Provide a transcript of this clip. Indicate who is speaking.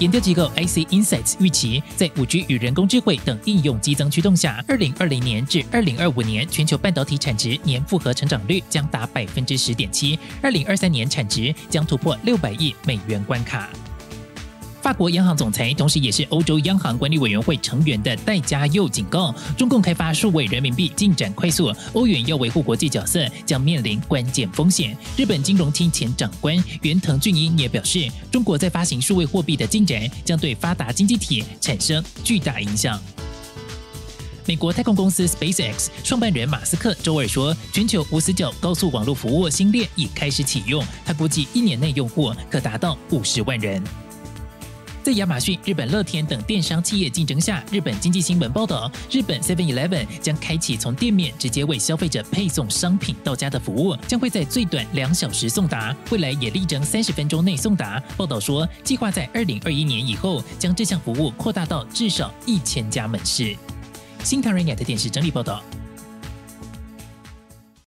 Speaker 1: 研究机构 IC Insights 预期，在五 G 与人工智慧等应用激增驱动下，二零二零年至二零二五年全球半导体产值年复合成长率将达百分之十点七，二零二三年产值将突破六百亿美元关卡。法国央行总裁，同时也是欧洲央行管理委员会成员的戴家佑警告，中共开发数位人民币进展快速，欧元要维护国际角色将面临关键风险。日本金融厅前长官原藤俊一也表示，中国在发行数位货币的进展将对发达经济体产生巨大影响。美国太空公司 SpaceX 创办人马斯克周二说，全球无死角高速网络服务星链已开始启用，他估计一年内用户可达到五十万人。在亚马逊、日本乐天等电商企业竞争下，日本经济新闻报道，日本 Seven Eleven 将开启从店面直接为消费者配送商品到家的服务，将会在最短两小时送达，未来也力争三十分钟内送达。报道说，计划在二零二一年以后将这项服务扩大到至少一千家门市。新唐人亚的电视整理报道。